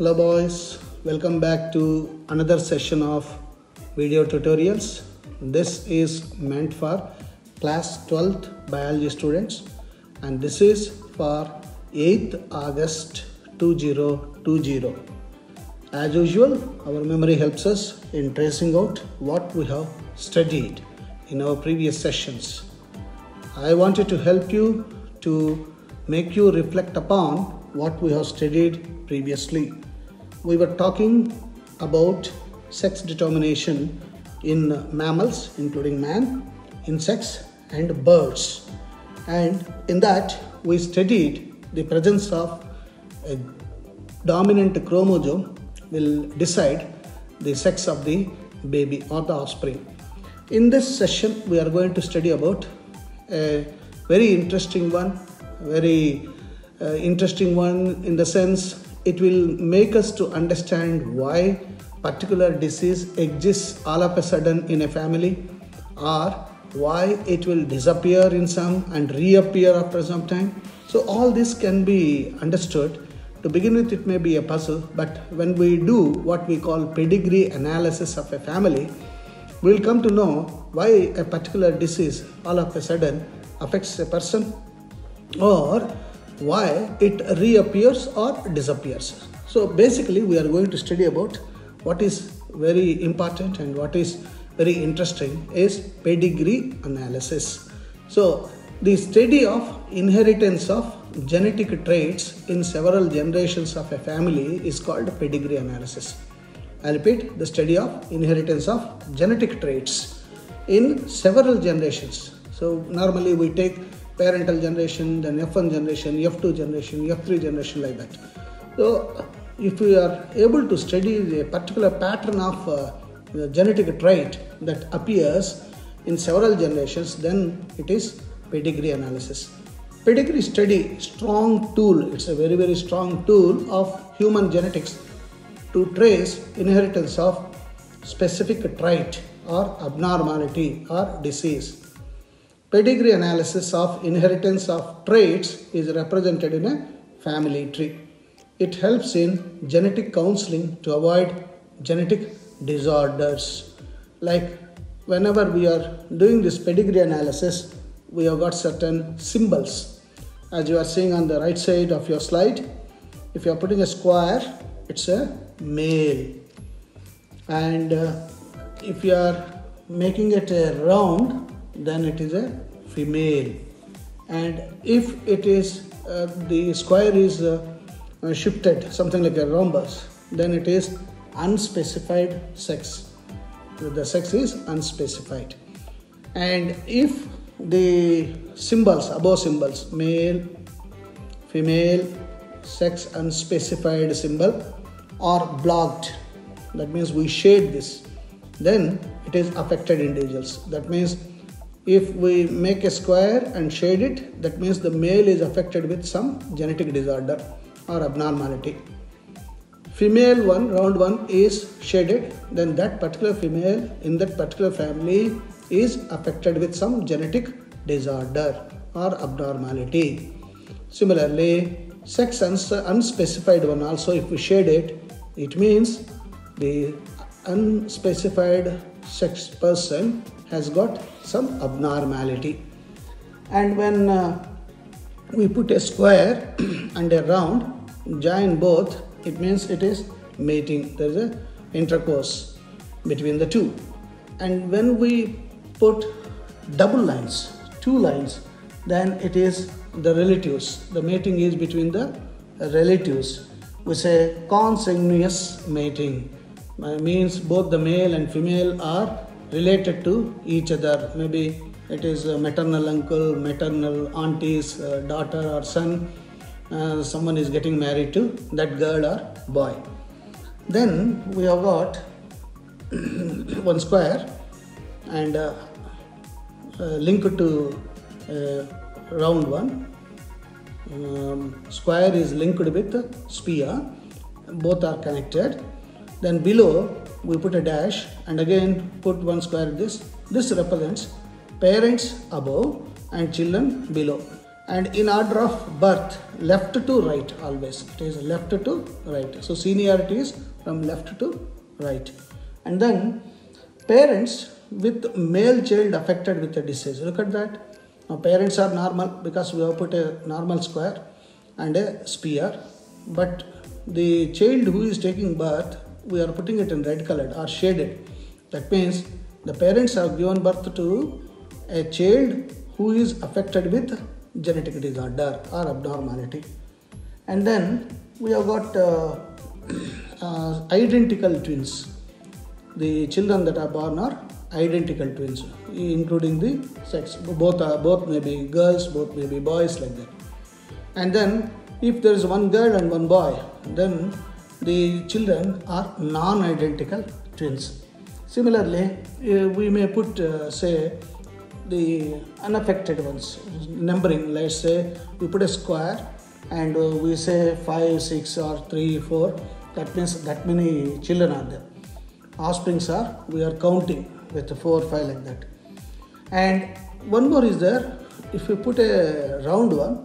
Hello boys, welcome back to another session of video tutorials. This is meant for class 12th biology students and this is for 8th August 2020. As usual, our memory helps us in tracing out what we have studied in our previous sessions. I wanted to help you to make you reflect upon what we have studied previously. We were talking about sex determination in mammals, including man, insects, and birds. And in that, we studied the presence of a dominant chromosome will decide the sex of the baby or the offspring. In this session, we are going to study about a very interesting one, very uh, interesting one in the sense it will make us to understand why particular disease exists all of a sudden in a family or why it will disappear in some and reappear after some time. So all this can be understood. To begin with, it may be a puzzle, but when we do what we call pedigree analysis of a family, we'll come to know why a particular disease all of a sudden affects a person or why it reappears or disappears. So basically we are going to study about what is very important and what is very interesting is pedigree analysis. So the study of inheritance of genetic traits in several generations of a family is called pedigree analysis. I repeat the study of inheritance of genetic traits in several generations. So normally we take parental generation, then F1 generation, F2 generation, F3 generation like that. So if we are able to study a particular pattern of uh, genetic trait that appears in several generations, then it is pedigree analysis. Pedigree study, strong tool, it's a very very strong tool of human genetics to trace inheritance of specific trait or abnormality or disease. Pedigree analysis of inheritance of traits is represented in a family tree. It helps in genetic counseling to avoid genetic disorders. Like whenever we are doing this pedigree analysis, we have got certain symbols. As you are seeing on the right side of your slide, if you are putting a square, it's a male. And uh, if you are making it a round, then it is a female. And if it is uh, the square is uh, shifted, something like a rhombus, then it is unspecified sex. The sex is unspecified. And if the symbols, above symbols, male, female, sex unspecified symbol are blocked, that means we shade this, then it is affected individuals. That means if we make a square and shade it, that means the male is affected with some genetic disorder or abnormality. Female one, round one is shaded, then that particular female in that particular family is affected with some genetic disorder or abnormality. Similarly, sex uns- unspecified one also, if we shade it, it means the unspecified sex person has got some abnormality. And when uh, we put a square and a round, join both, it means it is mating. There is a intercourse between the two. And when we put double lines, two lines, then it is the relatives. The mating is between the relatives. We say consanguineous mating. Uh, means both the male and female are related to each other. Maybe it is a maternal uncle, maternal auntie's uh, daughter or son. Uh, someone is getting married to that girl or boy. Then we have got one square and uh, uh, linked to uh, round one. Um, square is linked with sphere. Both are connected. Then below we put a dash and again put one square this. This represents parents above and children below. and in order of birth left to right always. It is left to right. So seniority is from left to right. And then parents with male child affected with a disease. Look at that. Now parents are normal because we have put a normal square and a sphere. But the child who is taking birth we are putting it in red colored or shaded. That means the parents have given birth to a child who is affected with genetic disorder or abnormality. And then we have got uh, uh, identical twins. The children that are born are identical twins including the sex both are both may be girls both may be boys like that. And then if there is one girl and one boy then the children are non-identical twins. Similarly uh, we may put uh, say the unaffected ones numbering let's say we put a square and uh, we say 5 6 or 3 4 that means that many children are there. Offsprings are we are counting with 4 5 like that. And one more is there. If you put a round one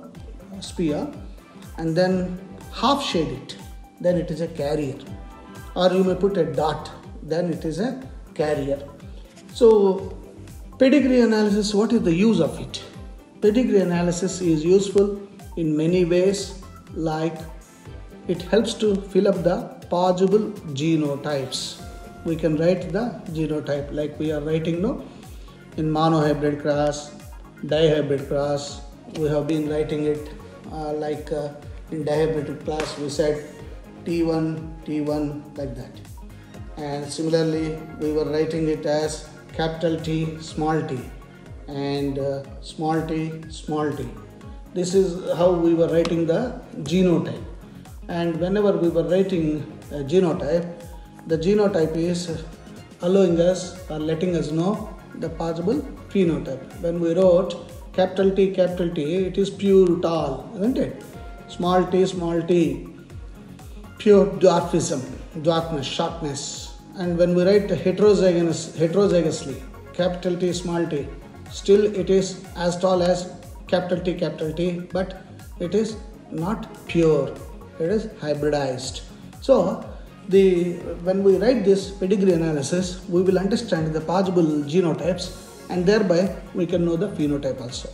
sphere and then half shade it then it is a carrier. Or you may put a dot then it is a carrier. So pedigree analysis what is the use of it? Pedigree analysis is useful in many ways like it helps to fill up the possible genotypes. We can write the genotype like we are writing now in monohybrid cross dihybrid cross we have been writing it uh, like uh, in dihybrid class we said t1 t1 like that. And similarly we were writing it as capital T small t. And uh, small t small t. This is how we were writing the genotype. And whenever we were writing a genotype the genotype is allowing us or letting us know the possible phenotype. When we wrote capital T capital T it is pure tall isn't it? Small t small t pure dwarfism dwarfness shortness and when we write heterozygous heterozygously capital T small t still it is as tall as capital T capital T but it is not pure. It is hybridized. So the when we write this pedigree analysis we will understand the possible genotypes and thereby we can know the phenotype also.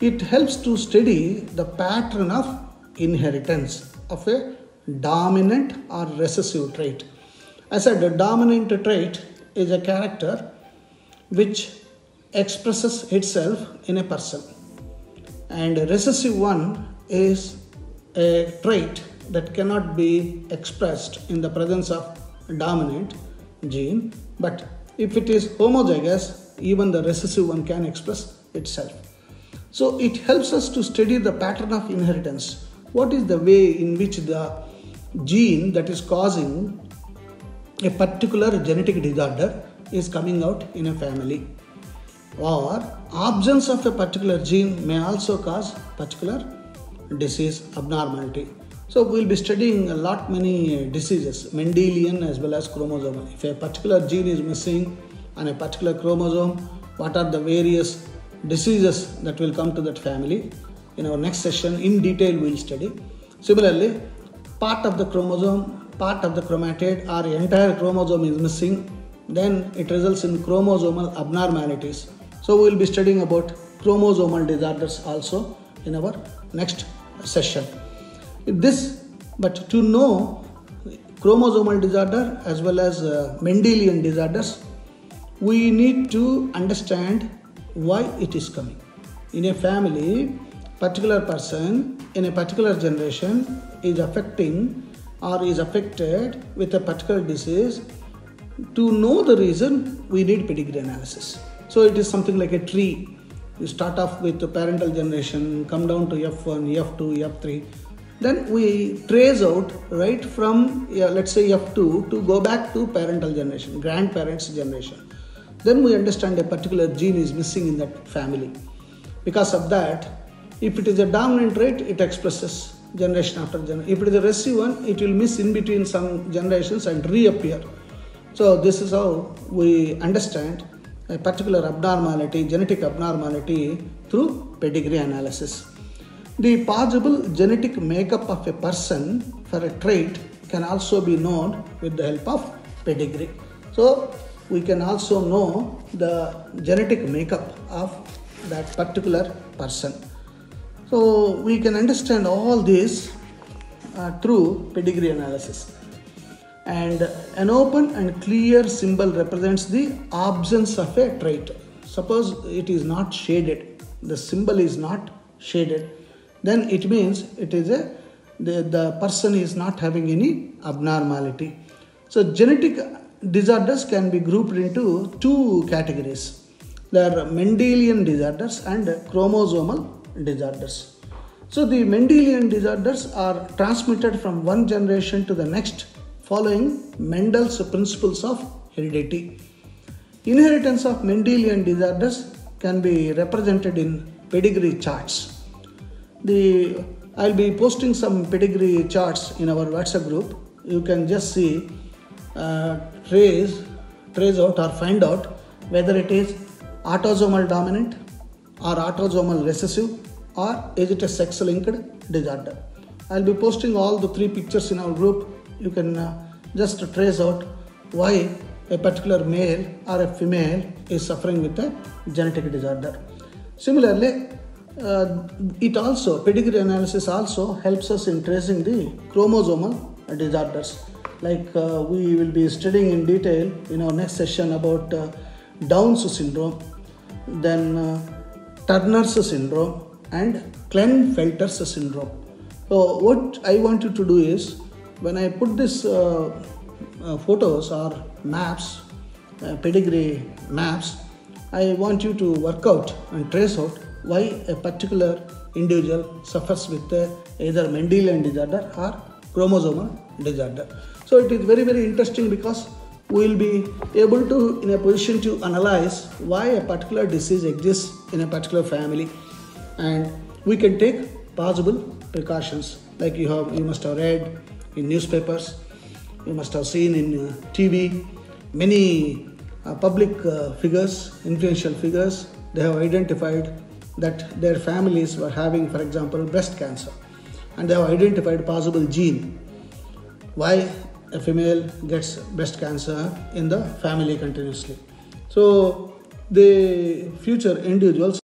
It helps to study the pattern of inheritance of a dominant or recessive trait I said the dominant trait is a character which expresses itself in a person, and a recessive one is a trait that cannot be expressed in the presence of dominant gene. But if it is homozygous, even the recessive one can express itself. So it helps us to study the pattern of inheritance. What is the way in which the gene that is causing a particular genetic disorder is coming out in a family. Or absence of a particular gene may also cause particular disease abnormality. So we'll be studying a lot many diseases mendelian as well as chromosomal if a particular gene is missing on a particular chromosome what are the various diseases that will come to that family? In our next session in detail we'll study. Similarly part of the chromosome part of the chromatid or entire chromosome is missing, then it results in chromosomal abnormalities. So we will be studying about chromosomal disorders also in our next session. This, but to know chromosomal disorder as well as uh, Mendelian disorders, we need to understand why it is coming. In a family, particular person in a particular generation is affecting or is affected with a particular disease, to know the reason, we need pedigree analysis. So it is something like a tree. You start off with the parental generation, come down to F1, F2, F3. Then we trace out right from, yeah, let's say F2 to go back to parental generation, grandparents' generation. Then we understand a particular gene is missing in that family. Because of that, if it is a dominant trait, it expresses generation after generation. If it is a recessive one, it will miss in between some generations and reappear. So this is how we understand a particular abnormality, genetic abnormality through pedigree analysis. The possible genetic makeup of a person for a trait can also be known with the help of pedigree. So, we can also know the genetic makeup of that particular person. So, we can understand all this uh, through pedigree analysis. And an open and clear symbol represents the absence of a trait. Suppose it is not shaded, the symbol is not shaded, then it means it is a the, the person is not having any abnormality. So genetic disorders can be grouped into two categories. There are Mendelian disorders and chromosomal disorders. So the Mendelian disorders are transmitted from one generation to the next following Mendel's principles of heredity. Inheritance of Mendelian disorders can be represented in pedigree charts. The I'll be posting some pedigree charts in our WhatsApp group. You can just see, uh, trace, trace out or find out whether it is autosomal dominant or autosomal recessive or is it a sex linked disorder. I'll be posting all the three pictures in our group. You can uh, just trace out why a particular male or a female is suffering with a genetic disorder. Similarly, uh, it also pedigree analysis also helps us in tracing the chromosomal disorders like uh, we will be studying in detail in our next session about uh, Down's syndrome then uh, Turner's syndrome and Klinefelter's syndrome so what I want you to do is when I put this uh, uh, photos or maps pedigree maps I want you to work out and trace out why a particular individual suffers with either Mendelian disorder or chromosomal disorder. So it is very very interesting because we will be able to in a position to analyze why a particular disease exists in a particular family and we can take possible precautions. Like you have you must have read in newspapers you must have seen in uh, tv many uh, public uh, figures influential figures they have identified that their families were having, for example, breast cancer, and they have identified possible gene. Why a female gets breast cancer in the family continuously. So, the future individuals